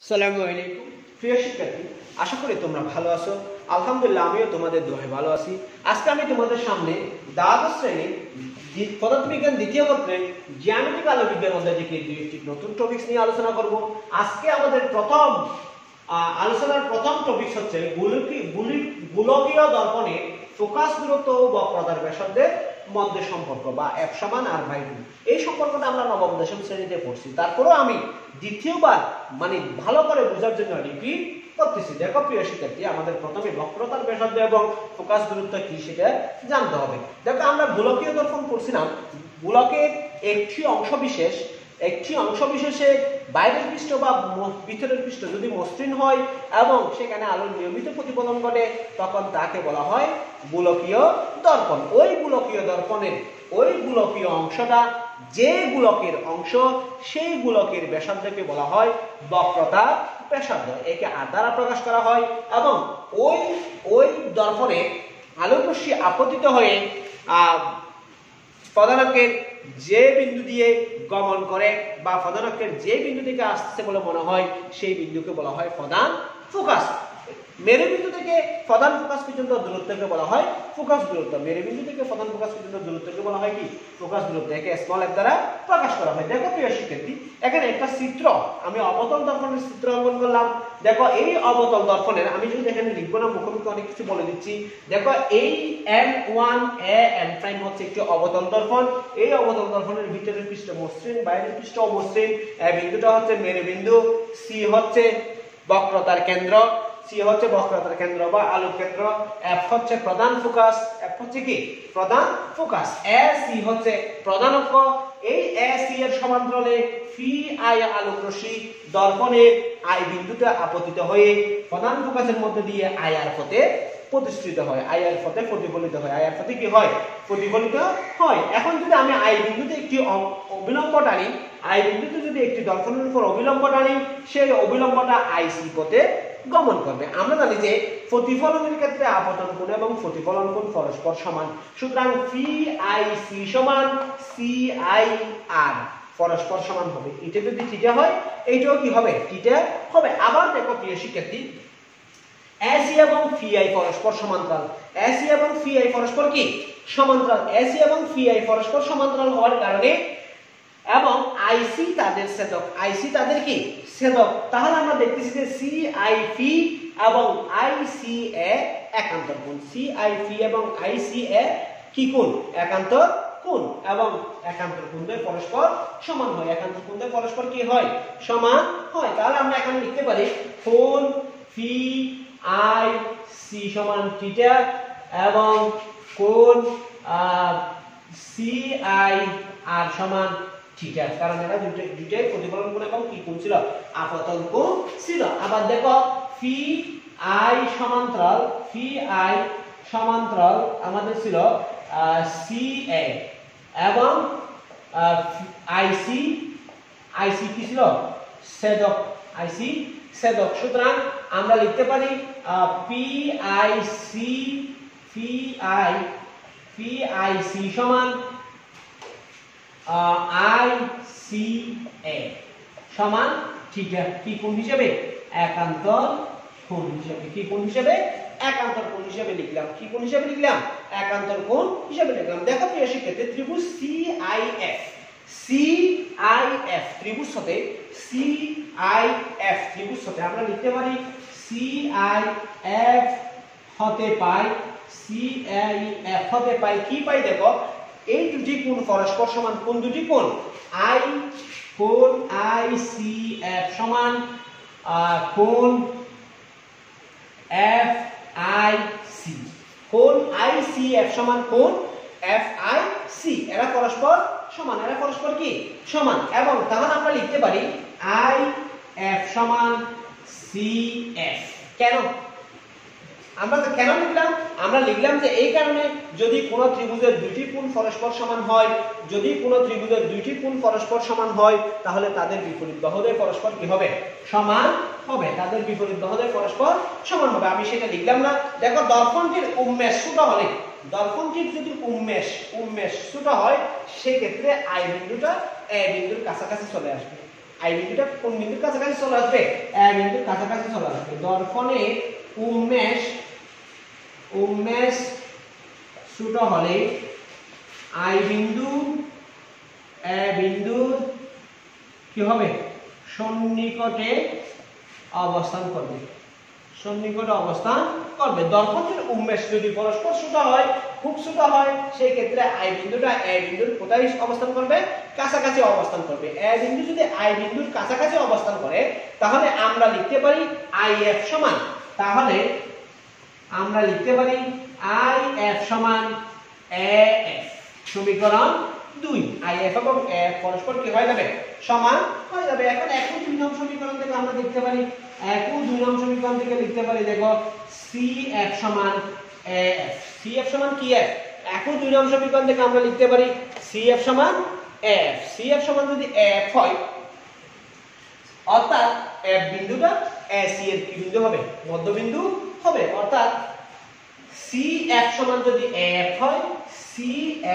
সালামু আলাইকুম। প্রিয় শিক্ষার্থী, আশা করি তোমরা ভালো আছো। আলহামদুলিল্লাহ, আমিও তোমাদের দোহায় ভালো আছি। আজকে আমি তোমাদের সামনে দ্বাদশ শ্রেণির পদার্থবিজ্ঞান দ্বিতীয় পত্রে জ্যামিতিক আলোবিজ্ঞান অধ্যায় থেকে দুইটি নতুন টপিকস নিয়ে আলোচনা করব। আজকে আমাদের প্রথম আলোচনার প্রথম টপিক হচ্ছে গুলি- গোলকীয় দর্পণে ফোকাস দূরত্ব ও বক্রতার ব্যাসার্ধের মধ্যে সম্পর্ক বা এক সমান আর বাই টু এই সম্পর্কটা আমরা নবম, দশম শ্রেণীতে পড়ছি। তারপরেও আমি দ্বিতীয়বার মানে ভালো করে বোঝার জন্য রিপিট করতেছি। দেখো, প্রিয় শিক্ষার্থী, আমাদের প্রথমে বক্রতার ব্যাসার্ধ এবং ফোকাস দূরত্ব কি সেটা জানতে হবে। দেখো, আমরা গোলকীয় দর্পণ পড়ছিলাম গোলকের একটি অংশ বিশেষ একটি অংশ বিশেষে বাইরের পৃষ্ঠ বা ভিতরের পৃষ্ঠ যদি মসৃণ হয় এবং সেখানে আলোর নিয়মিত প্রতিফলন ঘটে তখন তাকে বলা হয় গোলকীয় দর্পণ। ওই গোলকীয় দর্পণের ওই গোলকীয় অংশটা যে গোলকের অংশ সেই গোলকের ব্যাসার্ধকে বলা হয় বক্রতা ব্যাসার্ধ। একে আর দ্বারা প্রকাশ করা হয় এবং ওই ওই দর্পণে আলোক রশ্মি আপতিত হয়ে আহ, যে বিন্দু দিয়ে গমন করে বা পদানকের যে বিন্দু থেকে আসছে বলে মনে হয়, সেই বিন্দুকে বলা হয় প্রধান ফোকাস। মেরুবিন্দু থেকে প্রধান ফোকাস পর্যন্ত দূরত্বকে বলা হয়? ফোকাস দূরত্ব। মেরুবিন্দু থেকে প্রধান ফোকাস পর্যন্ত দূরত্বকে বলা হয় কি? ফোকাস দূরত্ব। একে স্মল এফ দ্বারা প্রকাশ করা হয়। দেখো প্রিয় শিক্ষার্থী, এখানে একটা চিত্র। আমি অবতল দর্পণের চিত্র অঙ্কন করলাম। দেখো এই অবতল দর্পণের, আমি যদি এখানে লিখব না, মুখোমুখি অনেক কিছু বলে দিচ্ছি। দেখো এই M one A M prime হচ্ছে একটি অবতল দর্পণ। এই অবতল দর্পণের ভিতরের পৃষ্ঠ মসৃণ, বাইরের পৃষ্ঠ অমসৃণ। এ বিন্দুটা হচ্ছে মেরুবিন্দু সি হচ্ছে বক্রতার কেন্দ্র। সি হচ্ছে বক্রতার কেন্দ্র বা আলোক কেন্দ্র এফ হচ্ছে প্রধান ফোকাস এফ হচ্ছে কি? প্রধান ফোকাস। এ সি হচ্ছে প্রধান অক্ষ। এই এ সি এর সমান্তরালে ফি আই আলোক রশ্মি দর্পণের আই বিন্দুতে আপতিত হয়ে প্রধান ফোকাসের মধ্যে দিয়ে আই আর পথে প্রতিষ্ঠিত হয়। আর পথে প্রতিফলিত হয়। আর পথে কি হয়? প্রতিফলিত হয়। এখন যদি আমি আই বিন্দুতে একটি অবিলম্ব টানি আই বিন্দুতে যদি একটি দর্পণের উপর অবিলম্ব টানি, সেই অবিলম্বটা আইসি পথে গমন করবে। আমরা জানি যে প্রতিফলনের ক্ষেত্রে আপতন কোণ এবং প্রতিফলন কোণ পরস্পর সমান। সুতরাং ফি আই সি সমান সি আই আর পরস্পর সমান হবে। এটা যদি থিটা হয়, এইটাও কি হবে? থিটা হবে। আবার দেখো প্রিয় শিক্ষার্থী এসি এবং ফিআই পরস্পর সমান্তরাল। এসি এবং ফিআই পরস্পর কি? সমান্তরাল। এসি এবং ফিআই পরস্পর সমান্তরাল হওয়ার কারণে এবং আইসি তাদের ছেদক আইসি তাদের কি? ছেদক তাহলে আমরা দেখতেছি যে সিআইপি এবং আই সি এ একান্তর কোণ সি আই পি এবং আই সি এ কি কোণ একান্তর কোণ এবং একান্তর কোণ দুই পরস্পর সমান হয়। একান্তর কোণ দুই পরস্পর কি হয়? সমান হয়। তাহলে আমরা এখানে লিখতে পারি কোণ পি আই সি সমান থিটা এবং কোণ সি আই আর সমান থিটা কারণ এরা দুটো দুটাই প্রতিফলন কোণ এবং কি কোণ ছিল ছিল। আবার দেখো ফি আই সমান্তরাল ফি আই সমান্তরাল আমাদের ছিল সি এ এবং আইসি আইসি কি ছিল? সেদক আইসি সেদক। সুতরাং আমরা লিখতে পারি P I C P I P I C সমান আই, সি, এ। সমান ঠিক কি কোণ হিসেবে? একান্তর কোণ হিসেবে। কি কোণ হিসেবে? একান্তর কোণ হিসেবে লিখলাম। কি কোণ হিসেবে লিখলাম? একান্তর কোণ হিসেবে লিখলাম। দেখো প্রিয় শিক্ষার্থী, ত্রিভুজ C I F C I F ত্রিভুজ হতে সি আই এফ ত্রিভুজ হতে আমরা লিখতে পারি সি আই এফ হতে পাই সি আই এফ হতে পাই। কি পাই দেখো? এই দুটি কোণ পরস্পর সমান কোন দুটি কোণ? আই কোণ আই সি এফ সমান কোণ এফ আই সি। কোণ আই সি এফ সমান কোণ এফ আই সি। এরা পরস্পর সমান, এরা পরস্পর কি? সমান। এবং তাহলে আমরা লিখতে পারি আই এফ সমান সি এফ। কেন? আমরা তো কেন লিখলাম? আমরা লিখলাম যে এই কারণে যদি কোন ত্রিভুজের দুইটি কোণ পরস্পর সমান হয়, যদি কোন ত্রিভুজের দুইটি কোণ পরস্পর সমান হয়, তাহলে তাদের বিপরীত বাহুদের পরস্পর কি হবে? সমান হবে। তাদের বিপরীত বাহুদের পরস্পর সমান হবে। আমি সেটা লিখলাম না। দেখো, দর্পণটির উন্মেষ ছোট হলে, দর্পণটির যদি উন্মেষ উন্মেষ ছোট হয় সেই ক্ষেত্রে আই বিন্দুটা এ বিন্দুর কাছাকাছি চলে আসবে। আই বিন্দুটা কোন বিন্দুর কাছাকাছি চলে আসবে? এ বিন্দুর কাছাকাছি চলে আসবে। দর্পণে উন্মেষ উন্মেষ ছোট হলে আই বিন্দু, এ বিন্দু, কি হবে? সন্নিকটে অবস্থান করবে। সন্নিকটে অবস্থান করবে। দর্পণের উন্মেষ যদি পরস্পর ছোট হয়, খুব ছোট হয়, সেই ক্ষেত্রে আই বিন্দুটা এ বিন্দুর কোথায় অবস্থান করবে? কাছাকাছি অবস্থান করবে। এ বিন্দু যদি আই বিন্দুর কাছাকাছি অবস্থান করে, তাহলে আমরা লিখতে পারি আই এফ সমান। তাহলে আমরা লিখতে পারি আই এফ সমান এ এফ সমীকরণ দুই। আই এফ এবং এ পরস্পর কি হয়ে যাবে? সমান হয়ে যাবে। এখন একই দুই নং সমীকরণ থেকে আমরা লিখতে পারি, একই দুই নং সমীকরণ থেকে লিখতে পারি, দেখো সি এফ সমান এ এফ সি এফ সমান কি এফ একই দুই নং সমীকরণ থেকে আমরা লিখতে পারি সি এফ সমান এফ সি এফ সমান যদি এফ হয়, অর্থাৎ এফ বিন্দুটা এ সি এর কি বিন্দু হবে? মধ্যবিন্দু হবে, অর্থাৎ সি এফ সমান যদি এফ হয় সি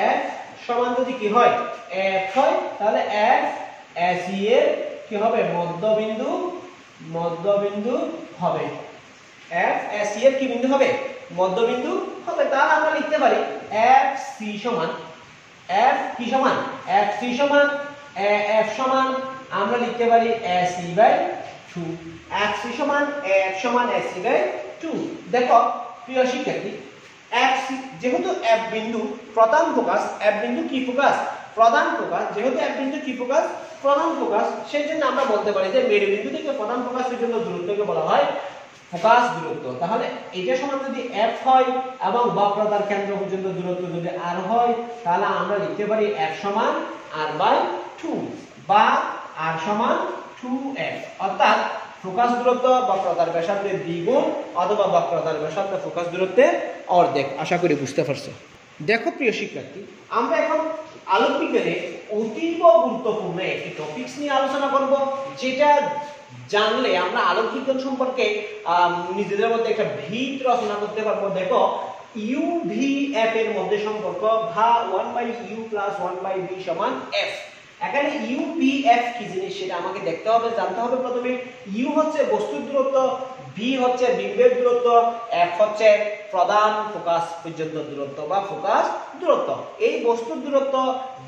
এফ সমান যদি কি হয় এফ হয়, তাহলে এফ এসি এর কি হবে? মধ্যবিন্দু মধ্যবিন্দু হবে। এফ এসি এর কি বিন্দু হবে? মধ্যবিন্দু হবে। তাহলে আমরা লিখতে পারি এফ সি সমান এফ কি সমান? এফ সি সমান এফ সমান। আমরা লিখতে পারি S AC by two F C সমান এফ সমান এসি বাই টু দেখো, প্রিয় শিক্ষার্থী এফ যেহেতু এফ বিন্দু, প্রধান ফোকাস এফ বিন্দু কি ফোকাস প্রধান ফোকাস যেহেতু এফ বিন্দু কি ফোকাস প্রধান ফোকাস সেই জন্য আমরা বলতে পারি যে মেরু বিন্দু থেকে প্রধান ফোকাস পর্যন্ত দূরত্বকে বলা হয় ফোকাস দূরত্ব। তাহলে এটা সমান যদি এফ হয় এবং বক্রতার কেন্দ্র পর্যন্ত দূরত্ব যদি আর হয়, তাহলে আমরা লিখতে পারি এফ সমান আর বাই টু বা আর সমান টু এফ অর্থাৎ ফোকাস দূরত্ব বক্রতার ব্যাসার্ধের দ্বিগুণ অথবা বক্রতার ব্যাসার্ধ ফোকাস দূরত্বের অর্ধেক। আশা করি বুঝতে পারছ। দেখো প্রিয় শিক্ষার্থী, আমরা এখন আলোক বিজ্ঞানে অতীব গুরুত্বপূর্ণ একটি টপিকস নিয়ে আলোচনা করব, যেটা জানলে আমরা আলোক বিজ্ঞান সম্পর্কে নিজেদের মধ্যে একটা ভিত রচনা করতে পারব। দেখো ইউ ভি এফ এর মধ্যে সম্পর্ক, ভা one by U plus one by V সমান এফ এখানে ইউ পি এফ কি জিনিস সেটা আমাকে দেখতে হবে, জানতে হবে প্রথমে। ইউ হচ্ছে বস্তুর দূরত্ব বি হচ্ছে বিম্বের দূরত্ব এফ হচ্ছে প্রধান ফোকাস পর্যন্ত দূরত্ব বা ফোকাস দূরত্ব। এই বস্তুর দূরত্ব,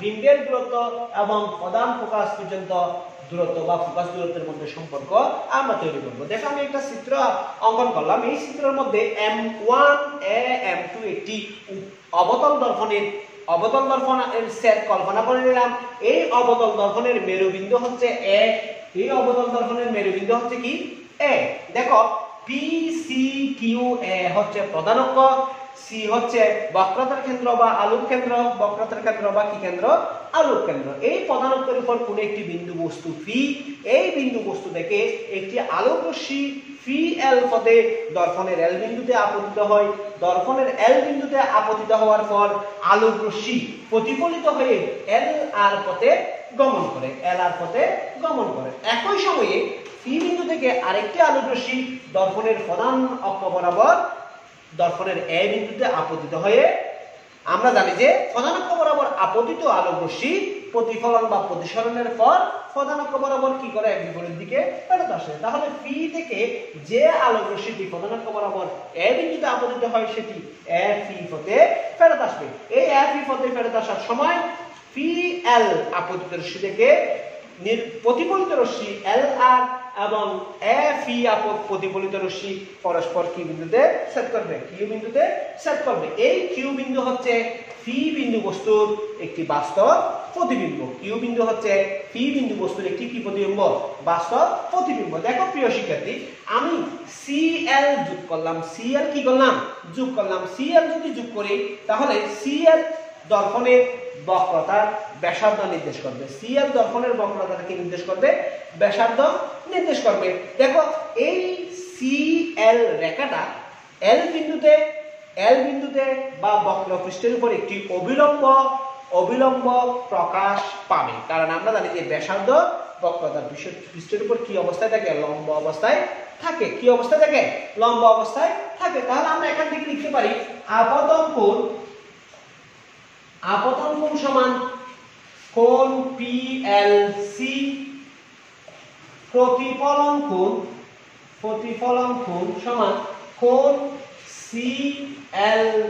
বিম্বের দূরত্ব এবং প্রধান ফোকাস পর্যন্ত দূরত্ব বা ফোকাস দূরত্বের মধ্যে সম্পর্ক আমরা তৈরি করব। দেখো, আমি একটা চিত্র অঙ্কন করলাম। এই চিত্রের মধ্যে M one A M two একটি অবতল দর্পণের অবতল দর্পণের সেট কল্পনা করে নিলাম। এই অবতল দর্পণের মেরুবিন্দু হচ্ছে এ এই অবতল দর্পণের মেরুবিন্দু হচ্ছে কি? এ দেখো পি সি কিউ এ হচ্ছে প্রধান অক্ষ। সি হচ্ছে বক্রতার কেন্দ্র বা আলোক কেন্দ্র, বক্রতার কেন্দ্র বা কি কেন্দ্র? আলোক কেন্দ্র। এই প্রধান অক্ষের উপর কোন একটি বিন্দু বস্তু ফি এই বিন্দু বস্তু থেকে একটি আলোক রশ্মি ফি এল পথে দর্পণের এল বিন্দুতে আপতিত হয়। দর্পণের এল বিন্দুতে আপতিত হওয়ার পর আলোক রশ্মি প্রতিফলিত হয়ে এল আর পথে গমন করে এল আর পথে গমন করে। একই সময়ে পি বিন্দু থেকে আরেকটি আলোক রশ্মি দর্পণের প্রধান অক্ষ বরাবর দর্পণের এ বিন্দুতে আপতিত হয়ে আমরা জানি যে প্রধান অক্ষ বরাবর আপতিত আলোক রশ্মি প্রতিফলন বা প্রতিসরণের পর প্রধান অক্ষ বরাবর কি করে? এক বিপরীত দিকে ফেরত আসে। তাহলে পি থেকে যে আলোক রশ্মিটি প্রধান অক্ষ বরাবর এ বিন্দুতে আপতিত হয়, সেটি এফ ই পথে ফেরত আসবে। এই এফ ই পথে ফেরত আসার সময় পি এল আপতিত রশ্মি থেকে প্রতিফলিত রশ্মি এল আর এবং এফ ই আপদ প্রতিফলিত রশ্মি পরস্পর কি বিন্দুতে সেট করবে। কিউ বিন্দুতে সেট করবে। এই কিউ বিন্দু হচ্ছে ফি বিন্দু বস্তুর একটি বাস্তব প্রতিবিম্ব। কিউ বিন্দু হচ্ছে ফি বিন্দু বস্তুর একটি কি প্রতিবিম্ব? বাস্তব প্রতিবিম্ব। দেখো প্রিয় শিক্ষার্থী, আমি সি এল যোগ করলাম। সি এল কি করলাম? যোগ করলাম। সি এল যদি যোগ করি, তাহলে সি এল দর্পণের বক্রতার ব্যাসার্ধ নির্দেশ করবে। সিএল দর্পণের বক্রতাকে নির্দেশ করবে, ব্যাসার্ধ নির্দেশ করবে। দেখো, এই সিএল রেখাটা এল বিন্দুতে এল বিন্দুতে বা বক্র পৃষ্ঠের উপর একটি অবিলম্ব অবিলম্ব প্রকাশ পাবে। কারণ আমরা জানি যে ব্যাসার্ধ বক্রতার পৃষ্ঠের উপর কি অবস্থায় থাকে? লম্ব অবস্থায় থাকে। কি অবস্থায় থাকে? লম্ব অবস্থায় থাকে। তাহলে আমরা এখান থেকে লিখতে পারি আপতন কোণ সমান কোণ পি এল সি প্রতিফলন কোণ প্রতিফলন কোণ সমান কোণ সি এল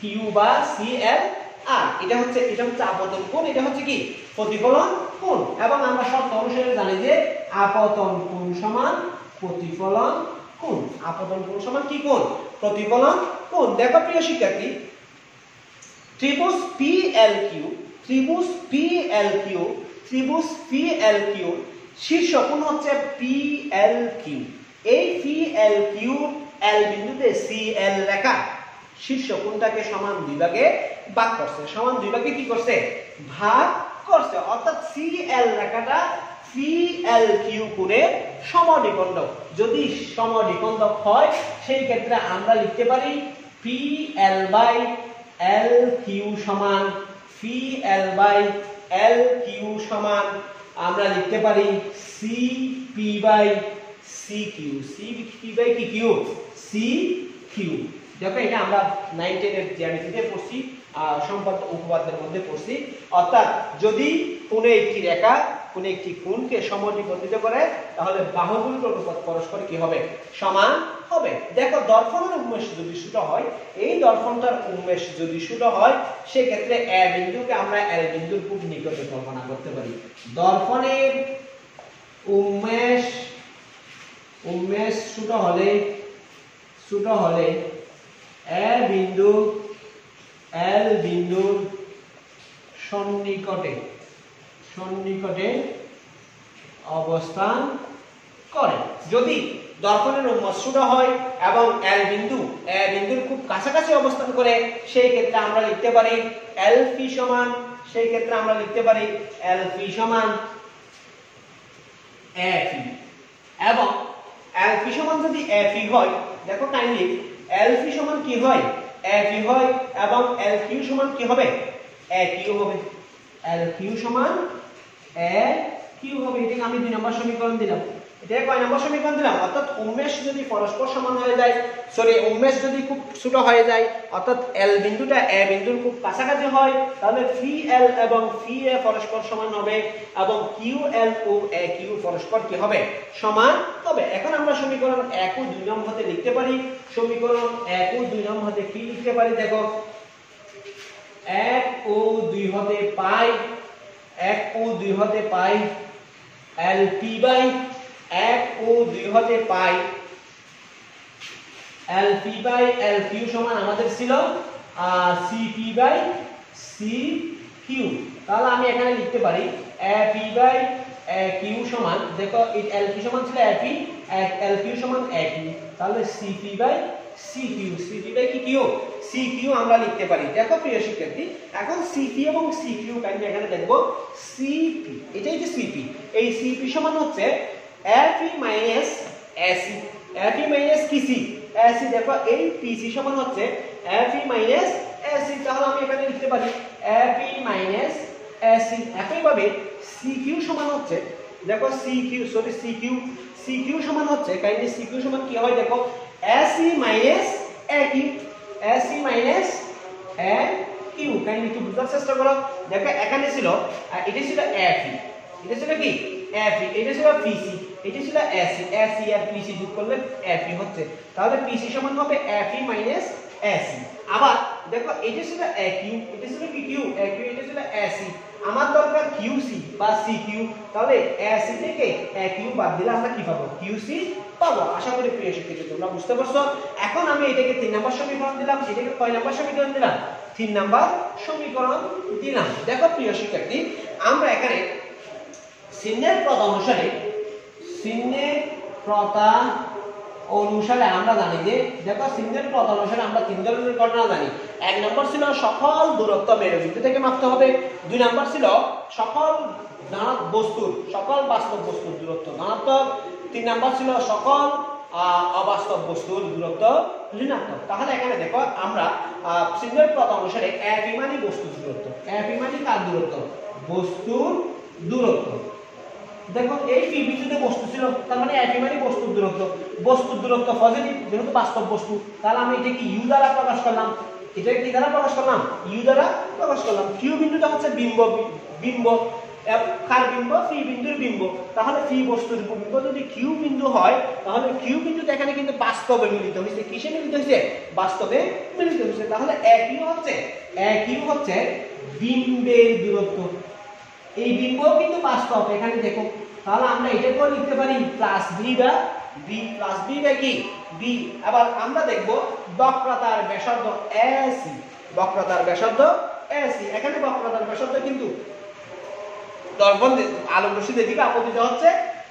কিউ বা সি এল আর এটা হচ্ছে এটা হচ্ছে আপতন কোণ, এটা হচ্ছে কি? প্রতিফলন কোণ। এবং আমরা শর্ত অনুসারে জানি যে আপতন কোণ সমান প্রতিফলন কোণ। আপতন কোণ সমান কি কোণ? প্রতিফলন কোণ। দেখো প্রিয় শিক্ষার্থী, ত্রিভুজ পি এল কিউ ত্রিভুজ পি এল কিউ ত্রিভুজ পি এল কিউ শীর্ষ কোণ হচ্ছে পি এল কিউ এই পি এল কিউ এল বিন্দুতে সি এল রেখা শীর্ষ কোণটাকে সমান দুই ভাগে ভাগ করছে। সমান দুই ভাগে কি করছে? ভাগ করছে। অর্থাৎ সি এল রেখাটা পি এল কিউ কোণে সমদ্বিখণ্ডক। যদি সমদ্বিখণ্ডক হয়, সেই ক্ষেত্রে আমরা লিখতে পারি P L by L Q সমান P L by L Q সমান, আমরা লিখতে পারি C P by C Q C P by কি কিউ সি কিউ দেখো, এটা আমরা নাইন টেনের জ্যামিতিতে পড়ছি সম্পদ উপপাদ্যের মধ্যে পড়ছি। অর্থাৎ যদি কোনো একটি রেখা কোনো একটি কোণকে সমদ্বিখণ্ডিত করে, তাহলে বাহুগুলোর অনুপাত পরস্পর কি হবে? সমান হবে। দেখো, দর্পণের উন্মেষ যদি ছোট হয়, এই দর্পণটার উন্মেষ যদি ছোট হয়, সেক্ষেত্রে এ বিন্দুকে আমরা এল বিন্দুর খুব নিকটে কল্পনা করতে পারি। দর্পণের উন্মেষ উন্মেষ ছোট হলে ছোট হলে এ বিন্দু, এল বিন্দুর সন্নিকটে সন্নিকটে অবস্থান করে। যদি দর্পণের মসুরা হয় এবং এল বিন্দু, এ বিন্দুর খুব কাছাকাছি অবস্থান করে সেই ক্ষেত্রে আমরা লিখতে পারি এল পি সমান, সেই ক্ষেত্রে আমরা লিখতে পারি এল পি সমান এবং এল পি সমান যদি এফ হয়, দেখো কাইন্ডলি এল পি সমান কি হয়? এফ হয় এবং এল কিউ সমান কি হবে? এ কিউ হবে। এল কিউ সমান এ কিউ হবে। এটাকে আমি দুই নম্বর সমীকরণ দিলাম। এটা কয় নম্বর সমীকরণ দিলাম। অর্থাৎ উন্মেষ যদি পরস্পর সমান হয়ে যায় সরি উন্মেষ যদি খুব ছোট হয়ে যায় অর্থাৎ এল বিন্দুটা এ বিন্দুর খুব কাছাকাছি হয়, তাহলে ফি এল এবং ফি এ পরস্পর সমান হবে এবং কিউ এল ও এ কিউ পরস্পর কি হবে? সমান হবে। এখন আমরা সমীকরণ এক ও দুই নম্বর হতে লিখতে পারি। সমীকরণ এক ও দুই নম্বর হতে কি লিখতে পারি? দেখো, এক ও দুই হতে পাই, এক ও দুই হতে পাই এল পি বাই এক ও দুই হতে পাই। L P by L Q সমান আমাদের ছিল C P by C Q তাহলে আমি এখানে লিখতে পারি এ পি বাই কিউ সমান, দেখো এল পি সমান ছিল এ পি এল কিউ সমান এ কিউ তাহলে C P by C Q C P by কি কিউ সি কিউ আমরা লিখতে পারি। দেখো প্রিয় শিক্ষার্থী, এখন সিপি এবং সি কিউ কাইন্ডলি এখানে দেখব। সিপি এটাই যে সিপি এই সিপি সমান হচ্ছে এফি মাইনাস এসি এফি মাইনাস কিসি এসি দেখো, এই পিসি সমান হচ্ছে এফি মাইনাস এসি তাহলে আমি এখানে লিখতে পারি এফি মাইনাস এসি একইভাবে সি সমান হচ্ছে, দেখো C Q sorry C Q C Q সমান হচ্ছে কাইন্ডলি সি কিউ সমান কি হয় দেখো? AC minus A Q AC minus A Q kindly একটু বোঝার চেষ্টা করো। দেখো, এখানে ছিল এটা ছিল এফি এটা ছিল কি? এফি এটা ছিল পিসি এটা ছিল এসি এসি আর পিসি যোগ করলে এফি হচ্ছে। তাহলে পিসি সমান হবে এফি মাইনাস এসি আবার দেখো, এটা ছিল এ কিউ এটা ছিল কি কিউ এ কিউ এটা ছিল এসি আমার দরকার কিউসি বা সি কিউ তাহলে এসি থেকে এ কিউ বাদ দিলে আমরা কি পাবো? কিউসি পাবো। আশা করি প্রিয় শিক্ষার্থী, তোমরা বুঝতে পারছ। এখন আমি এটাকে তিন নম্বর সমীকরণ দিলাম, এটাকে কয় নম্বর সমীকরণ দিলাম? তিন নাম্বার সমীকরণ দিলাম। দেখো প্রিয় শিক্ষার্থী, আমরা এখানে চিহ্নের পদ অনুসারে চিহ্নের প্রতা অনুসারে আমরা জানি যে, দেখো চিহ্নের পদ অনুসারে আমরা তিন ধরনের ঘটনা জানি। এক নম্বর ছিল সকল দূরত্ব মেরুবিন্দু থেকে মাপতে হবে। দুই নম্বর ছিল সকল ধনাত্মক বস্তুর, সকল বাস্তব বস্তুর দূরত্ব ধনাত্মক। তিন নম্বর ছিল সকল অবাস্তব বস্তুর দূরত্ব ঋণাত্মক। তাহলে এখানে দেখো আমরা চিহ্নের পদ অনুসারে এক ইমানি বস্তুর দূরত্ব। এক ইমানি কার দূরত্ব? বস্তুর দূরত্ব। দেখো, এই পি বস্তু ছিল, তার মানে মানে বস্তুর দূরত্ব। বস্তুর দূরত্ব পজিটিভ যেহেতু বাস্তব বস্তু, তাহলে আমি এটাকে ইউ দ্বারা প্রকাশ করলাম। এটা কি দ্বারা প্রকাশ করলাম? ইউ দ্বারা প্রকাশ করলাম। কিউ বিন্দুটা হচ্ছে বিম্ব বিম্ব কার বিম্ব? ফি বিন্দুর বিম্ব। তাহলে ফি বস্তুর বিম্ব যদি কিউ বিন্দু হয়, তাহলে কিউ বিন্দুতে এখানে কিন্তু বাস্তবে মিলিত হয়েছে। কিসে মিলিত হয়েছে? বাস্তবে মিলিত হয়েছে। তাহলে একই হচ্ছে একই হচ্ছে বিম্বের দূরত্ব। এই বিম্ব কিন্তু বাস্তব এখানে দেখো। তাহলে আমরা এটাকেও লিখতে পারি প্লাস বি বা বি প্লাস বি বা কি? বি আবার আমরা দেখব বক্রতার ব্যাসার্ধ এসি বক্রতার ব্যাসার্ধ এসি এখানে বক্রতার ব্যাসার্ধ কিন্তু দর্পণ আলোক রশ্মির দিকে আপতিত হচ্ছে,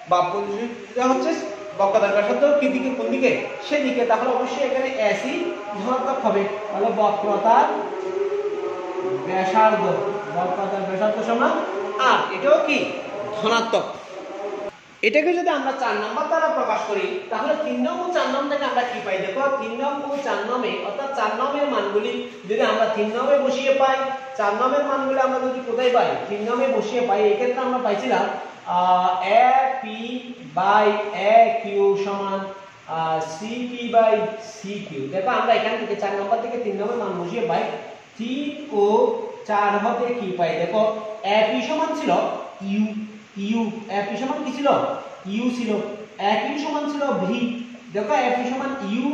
বা পরিচিত হচ্ছে বক্রতার ব্যাসার্ধ কি দিকে, কোন দিকে? সেদিকে। তাহলে অবশ্যই এখানে এসি ধনাত্মক হবে। তাহলে বক্রতার ব্যাসার্ধ বক্রতার ব্যাসার্ধ সমান আর এটাও কি? ধনাত্মক। এটাকে যদি আমরা চার নম্বর দ্বারা প্রকাশ করি, তাহলে তিন নম্বর চার নম্বর থেকে আমরা কি পাই? দেখো, তিন নম্বর চার নম্বরে অর্থাৎ চার নম্বরের মানগুলি যদি আমরা তিন নম্বরে বসিয়ে পাই, চার নম্বরের মানগুলি আমরা যদি কোথায় পাই? তিন নম্বরে বসিয়ে পাই। এক্ষেত্রে আমরা পাইছিলাম A P by A Q সমান C P by C Q দেখো, আমরা এখান থেকে চার নম্বর থেকে তিন নম্বর মান বসিয়ে পাই। তিন ও চার হতে কি পাই? দেখো এ পি সমান ছিল ইউ ইউ এফ ই সমান কি ছিল? ইউ ছিল। একই সমান ছিল ভি। দেখো এফ ই সমান ইউ,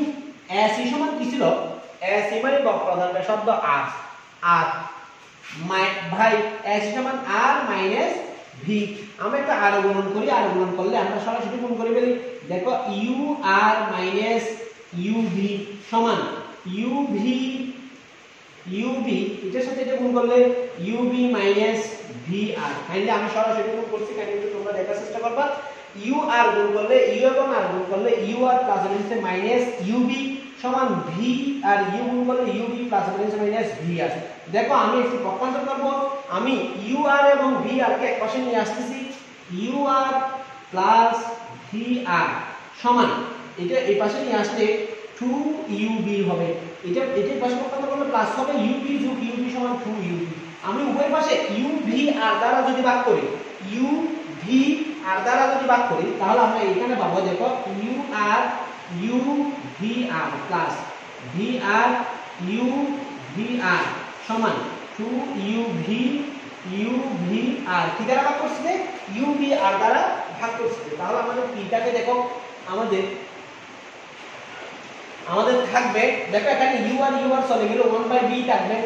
এস সমান কি ছিল? এস মানে বক্রতার ব্যাসার্ধ আর। আর ভাই, এস সমান আর মাইনাস ভি। আমরা একটা আর গুণন করি, আর গুণন করলে আমরা সরাসরি গুণ করে ফেলি। দেখো, U R minus U V সমান। ইউ ভি ইউবি এটার সাথে এটা গুণ করলে ইউবি মাইনাস আর কাইন্ডলি আমি সরাসরি গুণ করছি কাইন্ডলি তোমরা দেখার চেষ্টা করবা। আর গুণ করলে ইউ এবং আর গুণ করলে আর প্লাস হচ্ছে মাইনাস ইউবি সমান ভি আর ইউ গুণ করলে ইউবি প্লাস হচ্ছে মাইনাস আসে দেখো, আমি একটু পক্ষান্তর করব। আমি আর এবং আর কে একপাশে নিয়ে আসতেছি। আর প্লাস আর সমান। এটা এই পাশে নিয়ে আসলে 2 ইউবি হবে। এটা এটার পাশে পক্ষান্তর করলে প্লাস হবে ইউবি যোগ ইউবি সমান 2 ইউবি আমি উভয় পাশে ইউভি আর দ্বারা যদি ভাগ করি ইউভি আর দ্বারা যদি ভাগ করি, তাহলে আমরা এখানে পাবো দেখো U R U V R plus V R U V R সমান two U V U V R কি দ্বারা ভাগ করছে ইউ ভি আর দ্বারা ভাগ করছে তাহলে আমাদের পিটাকে দেখো, আমাদের আমাদের থাকবে দেখো এখানে ইউ আর ইউ আর চলে গেল 1 বাই বি থাকবে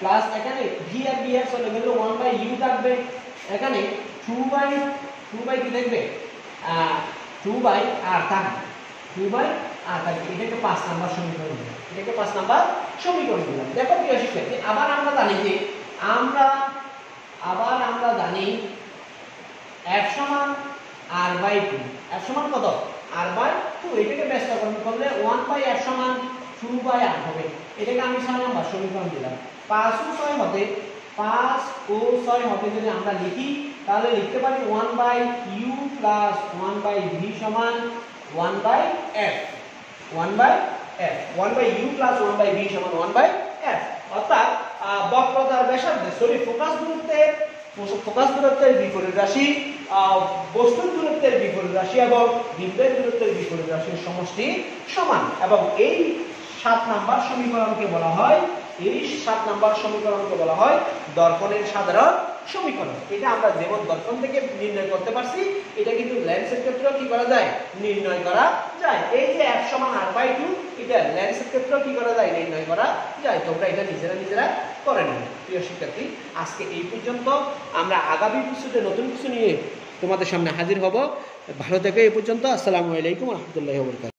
প্লাস এখানে ভি আর বি আর চলে গেল 1 বাই ইউ থাকবে, এখানে 2 বাই 2 বাই কি থাকবে? 2 বাই আর থাকবে। 2 বাই আর থাকবে। এটাকে পাঁচ নাম্বার সমীকরণ দিলাম। এটাকে পাঁচ নাম্বার সমীকরণ দিলাম। দেখো প্রিয় শিক্ষার্থী আবার আমরা জানি যে আমরা, আবার আমরা জানি f সমান আর বাই 2 f সমান কত? আর বাই 2 এটাকে ব্যস্তকরণ করলে ওয়ান বাই f সমান 2 বাই r হবে। এটাকে আমি 6 নাম্বার সমীকরণ দিলাম। 5 ও ছয় হতে পাঁচ ও ছয় হতে যদি আমরা লিখি, তাহলে লিখতে পারি one by U plus one by V সমান one by f 1 by f 1 by U plus one by V সমান ওয়ান বাই f অর্থাৎ বক্রতার ব্যাসার্ধে সরি ফোকাস দূরত্বের ফোকাস দূরত্বের বিপরীত রাশি বস্তুর দূরত্বের বিপরীত রাশি এবং বিন্দুর দূরত্বের বিপরীত রাশির সমষ্টি সমান। এবং এই সাত নাম্বার সমীকরণকে বলা হয়, এই সাত নাম্বার সমীকরণকে বলা হয় দর্পণের সাধারণ সমীকরণ। এটা আমরা যেমন দর্পণ থেকে নির্ণয় করতে পারছি, এটা কিন্তু লেন্সের ক্ষেত্রেও কি করা যায়? নির্ণয় করা যায়। এই যে এক সমান আর বাই টু এটা লেন্সের ক্ষেত্রেও কি করা যায়? নির্ণয় করা যায়। তোমরা এটা নিজেরা নিজেরা করে নেবে প্রিয় শিক্ষার্থী। আজকে এই পর্যন্ত। আমরা আগামী এপিসোডে নতুন কিছু নিয়ে তোমাদের সামনে হাজির হব। ভালো থেকে এই পর্যন্ত। আসসালামু আলাইকুম রহমতুল্লাহ বরকাত